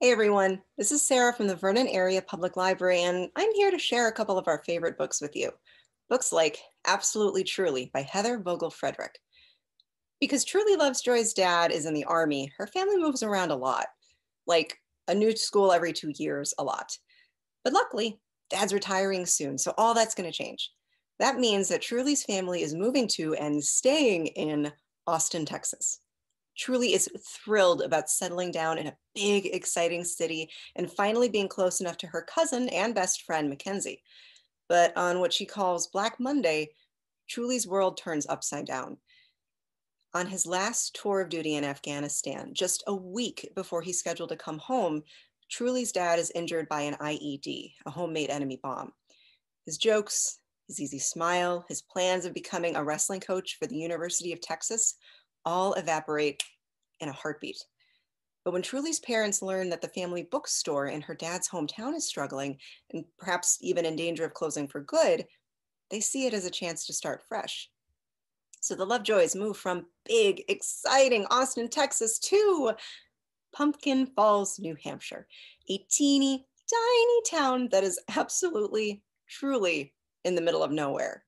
Hey everyone, this is Sarah from the Vernon Area Public Library, and I'm here to share a couple of our favorite books with you. Books like Absolutely Truly by Heather Vogel Frederick. Because Truly Lovejoy's dad is in the army, her family moves around a lot, like a new school every two years, a lot. But luckily, dad's retiring soon, so all that's going to change. That means that Truly's family is moving to and staying in Austin, Texas truly is thrilled about settling down in a big, exciting city and finally being close enough to her cousin and best friend, Mackenzie. But on what she calls Black Monday, Truly's world turns upside down. On his last tour of duty in Afghanistan, just a week before he's scheduled to come home, Truly's dad is injured by an IED, a homemade enemy bomb. His jokes, his easy smile, his plans of becoming a wrestling coach for the University of Texas all evaporate in a heartbeat. But when Truly's parents learn that the family bookstore in her dad's hometown is struggling and perhaps even in danger of closing for good, they see it as a chance to start fresh. So the Lovejoys move from big, exciting Austin, Texas to Pumpkin Falls, New Hampshire, a teeny, tiny town that is absolutely, truly in the middle of nowhere.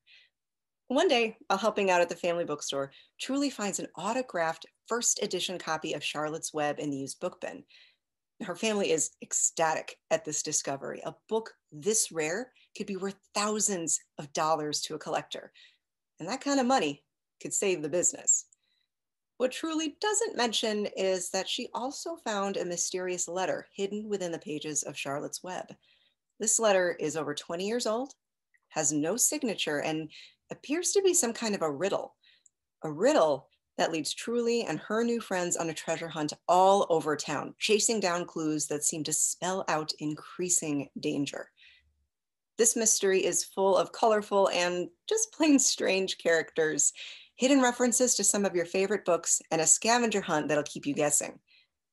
One day, while helping out at the family bookstore, Truly finds an autographed first edition copy of Charlotte's Web in the used book bin. Her family is ecstatic at this discovery. A book this rare could be worth thousands of dollars to a collector. And that kind of money could save the business. What Truly doesn't mention is that she also found a mysterious letter hidden within the pages of Charlotte's Web. This letter is over 20 years old, has no signature, and appears to be some kind of a riddle, a riddle that leads Truly and her new friends on a treasure hunt all over town, chasing down clues that seem to spell out increasing danger. This mystery is full of colorful and just plain strange characters, hidden references to some of your favorite books, and a scavenger hunt that'll keep you guessing.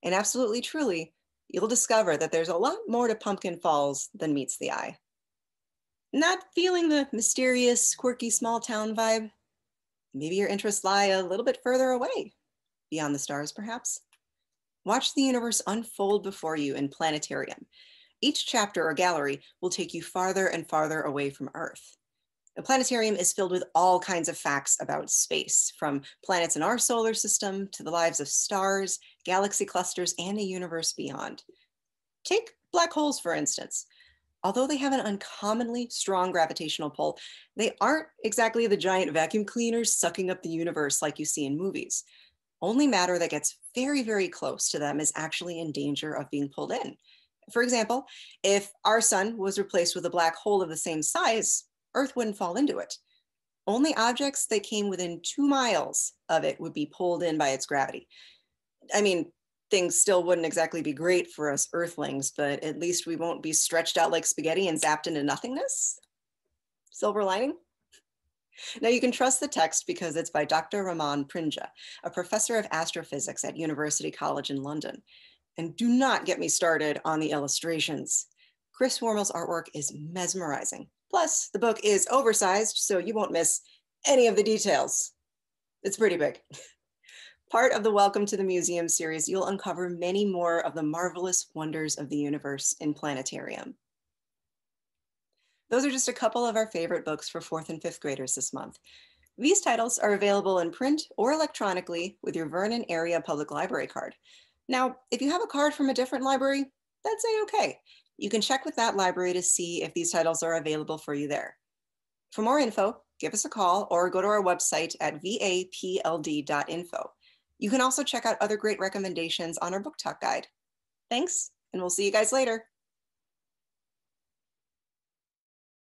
And absolutely truly, you'll discover that there's a lot more to Pumpkin Falls than meets the eye. Not feeling the mysterious, quirky small town vibe? Maybe your interests lie a little bit further away, beyond the stars perhaps. Watch the universe unfold before you in Planetarium. Each chapter or gallery will take you farther and farther away from Earth. The planetarium is filled with all kinds of facts about space, from planets in our solar system to the lives of stars, galaxy clusters, and a universe beyond. Take black holes, for instance although they have an uncommonly strong gravitational pull, they aren't exactly the giant vacuum cleaners sucking up the universe like you see in movies. Only matter that gets very, very close to them is actually in danger of being pulled in. For example, if our sun was replaced with a black hole of the same size, Earth wouldn't fall into it. Only objects that came within two miles of it would be pulled in by its gravity. I mean, things still wouldn't exactly be great for us earthlings, but at least we won't be stretched out like spaghetti and zapped into nothingness. Silver lining? Now you can trust the text because it's by Dr. Raman Prinja, a professor of astrophysics at University College in London. And do not get me started on the illustrations. Chris Wormell's artwork is mesmerizing. Plus, the book is oversized, so you won't miss any of the details. It's pretty big. part of the Welcome to the Museum series, you'll uncover many more of the marvelous wonders of the universe in Planetarium. Those are just a couple of our favorite books for fourth and fifth graders this month. These titles are available in print or electronically with your Vernon Area Public Library card. Now, if you have a card from a different library, that's a-okay. You can check with that library to see if these titles are available for you there. For more info, give us a call or go to our website at vapld.info. You can also check out other great recommendations on our book talk guide. Thanks, and we'll see you guys later.